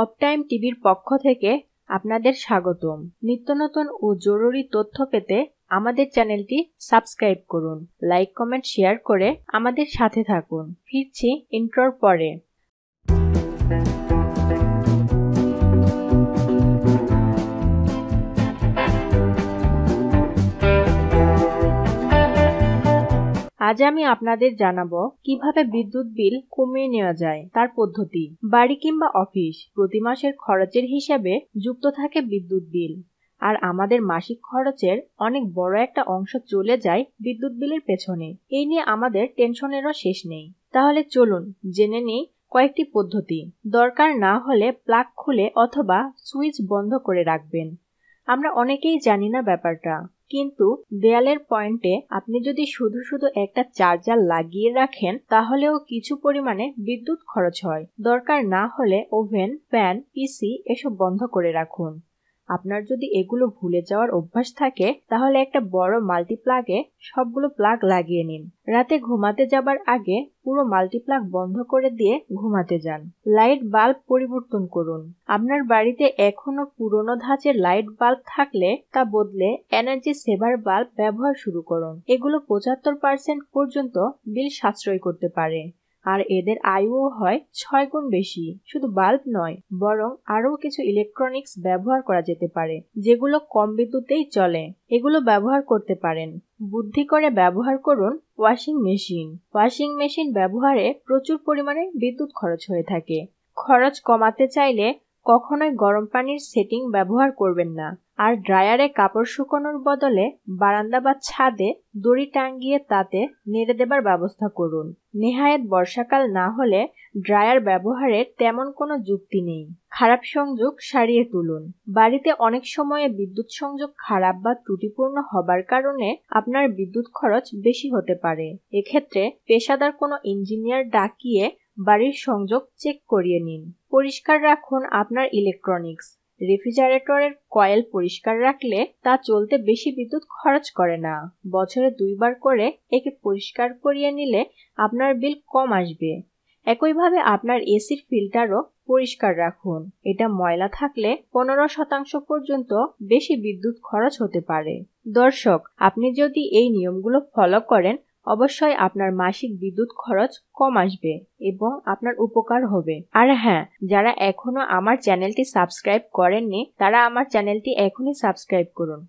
Of time টিভির পক্ষ থেকে আপনাদের স্বাগতম। নিত্য নতুন ও জরুরি তথ্য পেতে আমাদের চ্যানেলটি সাবস্ক্রাইব করুন, লাইক, কমেন্ট, শেয়ার করে আমাদের সাথে থাকুন। ফিরছি ইন্ট্রোর পরে। আজ আমি আপনাদের জানাব কীভাবে বিদ্যুৎ বিল কমিয়ে নেওয়া যায়, তার পদ্ধতি। বাড়ি কিংবা অফিস, প্রতি মাসের খরচের হিসাবে যুক্ত থাকে বিদ্যুৎ বিল। আর আমাদের মাসিক খরচের অনেক বড় একটা অংশ চলে যায় বিদ্যুৎ বিলের পেছনে। এই নিয়ে আমাদের টেনশনেরও শেষ নেই। তাহলে চলুন, জেনে নিই কয়েকটি পদ্ধতি। দরকার না হলে প্লাগ খুলে অথবা সুইচ বন্ধ করে রাখবেন। আমরা অনেকেই জানি না ব্যাপারটা। কিন্তু দেয়ালের পয়েন্টে আপনি যদি শুধু শুধু একটা চার্জার লাগিয়ে রাখেন, তাহলেও কিছু পরিমাণে বিদ্যুৎ খরচ হয়। দরকার না হলে ওভেন ফ্যান পিসি এসব বন্ধ করে রাখুন। আপনার যদি এগুলো ভুলে যাওয়ার অভ্যাস থাকে, তাহলে একটা বড় মাল্টিপ্লাগে সবগুলো প্লাগ লাগিয়ে নিন। রাতে ঘুমাতে যাবার আগে পুরো মাল্টিপ্লাগ বন্ধ করে দিয়ে ঘুমাতে যান। লাইট বাল্ব পরিবর্তন করুন। আপনার বাড়িতে এখনও পুরনো ধাঁচের লাইট বাল্ব থাকলে তা বদলে এনার্জি সেভার বাল্ব ব্যবহার শুরু করুন। এগুলো পঁচাত্তর পার্সেন্ট পর্যন্ত বিল সাশ্রয় করতে পারে। আর এদের আয়ুও হয় ছয় গুণ বেশি, শুধু বাল্ব নয়, বরং আরও কিছু ইলেকট্রনিক্স ব্যবহার করা যেতে পারে, যেগুলো কম বিদ্যুতেই চলে। এগুলো ব্যবহার করতে পারেন। বুদ্ধি করে ব্যবহার করুন ওয়াশিং মেশিন ওয়াশিং মেশিন ব্যবহারে প্রচুর পরিমাণে বিদ্যুৎ খরচ হয়ে থাকে। খরচ কমাতে চাইলে কখনোই গরম পানির সেটিং ব্যবহার করবেন না। আর ড্রায়ারে কাপড় শুকানোর বদলে বারান্দা বা ছাদে দড়ি টাঙ্গিয়ে তাতে নেড়ে দেবার ব্যবস্থা করুন। নেহায়েত বর্ষাকাল না হলে ড্রায়ার ব্যবহারের তেমন কোনো যুক্তি নেই। খারাপ সংযোগ সারিয়ে তুলুন। বাড়িতে অনেক সময়ে বিদ্যুৎ সংযোগ খারাপ বা ত্রুটিপূর্ণ হবার কারণে আপনার বিদ্যুৎ খরচ বেশি হতে পারে। এক্ষেত্রে পেশাদার কোনো ইঞ্জিনিয়ার ডাকিয়ে বাড়ির সংযোগ চেক করিয়ে নিন। পরিষ্কার রাখুন আপনার ইলেকট্রনিক্স রেফ্রিজারেটরের কয়েল পরিষ্কার রাখলে তা চলতে বেশি বিদ্যুৎ খরচ করে না। বছরে দুইবার করে একে পরিষ্কার করিয়ে নিলে আপনার বিল কম আসবে। একইভাবে আপনার এসির ফিল্টারও পরিষ্কার রাখুন। এটা ময়লা থাকলে পনেরো শতাংশ পর্যন্ত বেশি বিদ্যুৎ খরচ হতে পারে। দর্শক, আপনি যদি এই নিয়মগুলো ফলো করেন অবশ্যই আপনার মাসিক বিদ্যুৎ খরচ কম আসবে এবং আপনার উপকার হবে। আর হ্যাঁ যারা এখনও আমার চ্যানেলটি সাবস্ক্রাইব করেননি, তারা আমার চ্যানেলটি এখনই সাবস্ক্রাইব করুন।